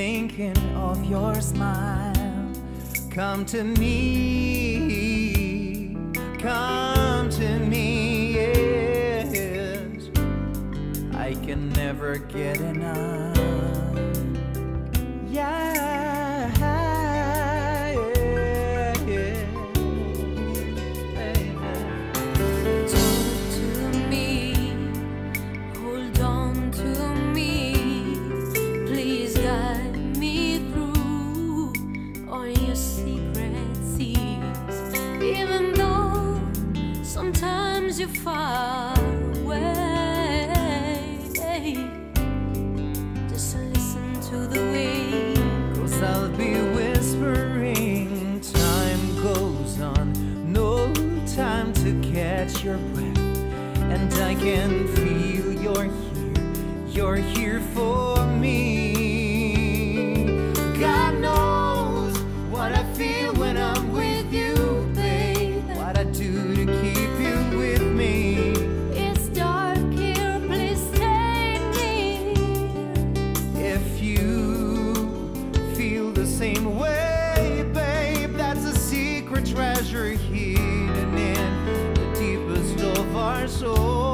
thinking of your smile. Come to me, come to me, yes. I can never get enough. Sometimes you're far away, just listen to the wind. Cause I'll be whispering, time goes on, no time to catch your breath. And I can feel you're here, you're here for. treasure hidden in the deepest of our souls.